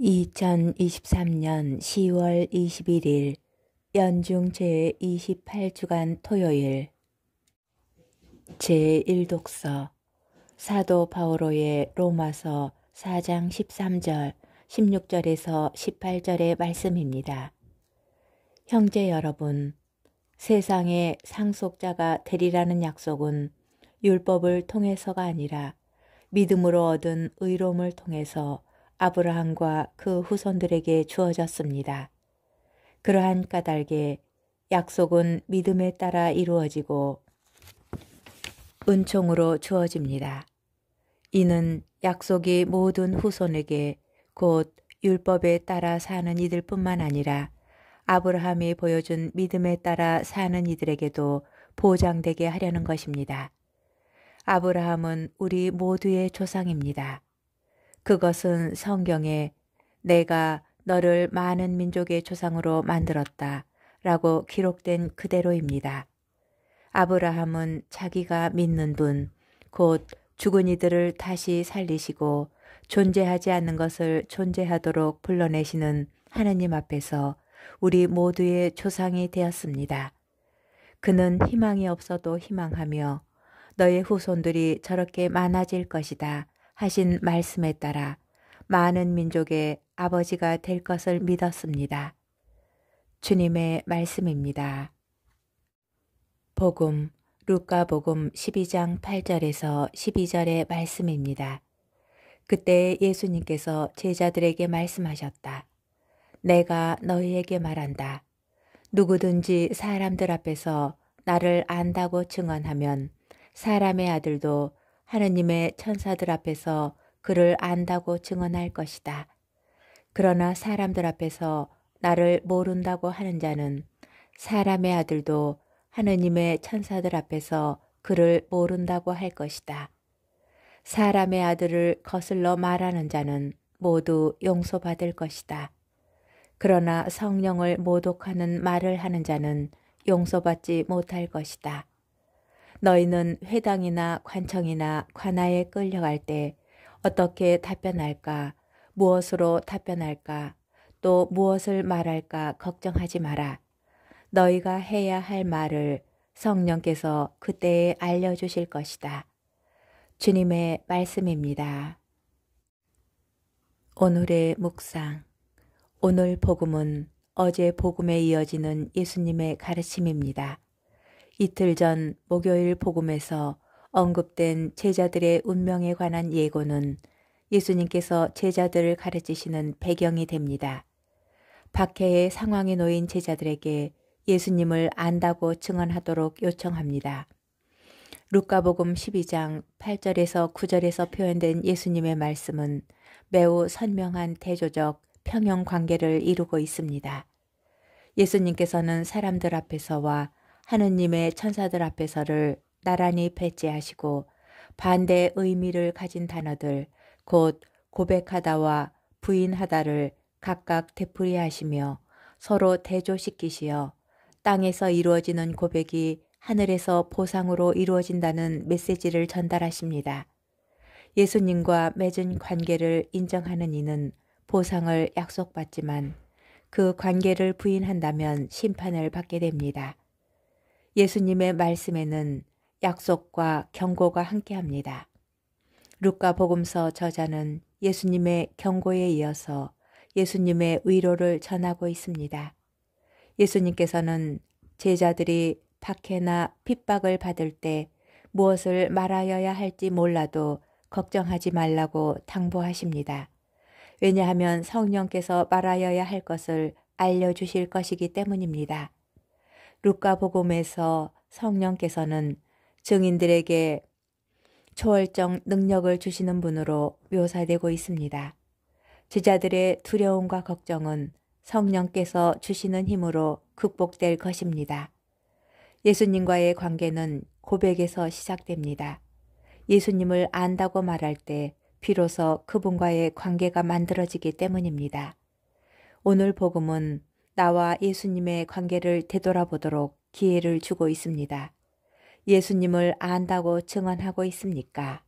2023년 10월 21일 연중 제28주간 토요일 제1독서 사도 바오로의 로마서 4장 13절 16절에서 18절의 말씀입니다. 형제 여러분, 세상에 상속자가 되리라는 약속은 율법을 통해서가 아니라 믿음으로 얻은 의로움을 통해서 아브라함과 그 후손들에게 주어졌습니다. 그러한 까닭에 약속은 믿음에 따라 이루어지고 은총으로 주어집니다. 이는 약속이 모든 후손에게 곧 율법에 따라 사는 이들 뿐만 아니라 아브라함이 보여준 믿음에 따라 사는 이들에게도 보장되게 하려는 것입니다. 아브라함은 우리 모두의 조상입니다. 그것은 성경에 내가 너를 많은 민족의 조상으로 만들었다 라고 기록된 그대로입니다. 아브라함은 자기가 믿는 분, 곧 죽은 이들을 다시 살리시고 존재하지 않는 것을 존재하도록 불러내시는 하느님 앞에서 우리 모두의 조상이 되었습니다. 그는 희망이 없어도 희망하며 너의 후손들이 저렇게 많아질 것이다 하신 말씀에 따라 많은 민족의 아버지가 될 것을 믿었습니다. 주님의 말씀입니다. 복음 루카복음 12장 8절에서 12절의 말씀입니다. 그때 예수님께서 제자들에게 말씀하셨다. 내가 너희에게 말한다. 누구든지 사람들 앞에서 나를 안다고 증언하면 사람의 아들도 하느님의 천사들 앞에서 그를 안다고 증언할 것이다. 그러나 사람들 앞에서 나를 모른다고 하는 자는 사람의 아들도 하느님의 천사들 앞에서 그를 모른다고 할 것이다. 사람의 아들을 거슬러 말하는 자는 모두 용서받을 것이다. 그러나 성령을 모독하는 말을 하는 자는 용서받지 못할 것이다. 너희는 회당이나 관청이나 관아에 끌려갈 때 어떻게 답변할까, 무엇으로 답변할까, 또 무엇을 말할까 걱정하지 마라. 너희가 해야 할 말을 성령께서 그때에 알려주실 것이다. 주님의 말씀입니다. 오늘의 묵상. 오늘 복음은 어제 복음에 이어지는 예수님의 가르침입니다. 이틀 전 목요일 복음에서 언급된 제자들의 운명에 관한 예고는 예수님께서 제자들을 가르치시는 배경이 됩니다. 박해의 상황에 놓인 제자들에게 예수님을 안다고 증언하도록 요청합니다. 루카복음 12장 8절에서 9절에서 표현된 예수님의 말씀은 매우 선명한 대조적 평형 관계를 이루고 있습니다. 예수님께서는 사람들 앞에서와 하느님의 천사들 앞에서를 나란히 배제하시고 반대 의미를 가진 단어들 곧 고백하다와 부인하다를 각각 되풀이하시며 서로 대조시키시어 땅에서 이루어지는 고백이 하늘에서 보상으로 이루어진다는 메시지를 전달하십니다. 예수님과 맺은 관계를 인정하는 이는 보상을 약속받지만 그 관계를 부인한다면 심판을 받게 됩니다. 예수님의 말씀에는 약속과 경고가 함께합니다. 루카 복음서 저자는 예수님의 경고에 이어서 예수님의 위로를 전하고 있습니다. 예수님께서는 제자들이 박해나 핍박을 받을 때 무엇을 말하여야 할지 몰라도 걱정하지 말라고 당부하십니다. 왜냐하면 성령께서 말하여야 할 것을 알려주실 것이기 때문입니다. 루카복음에서 성령께서는 증인들에게 초월적 능력을 주시는 분으로 묘사되고 있습니다. 제자들의 두려움과 걱정은 성령께서 주시는 힘으로 극복될 것입니다. 예수님과의 관계는 고백에서 시작됩니다. 예수님을 안다고 말할 때 비로소 그분과의 관계가 만들어지기 때문입니다. 오늘 복음은 나와 예수님의 관계를 되돌아보도록 기회를 주고 있습니다. 예수님을 안다고 증언하고 있습니까?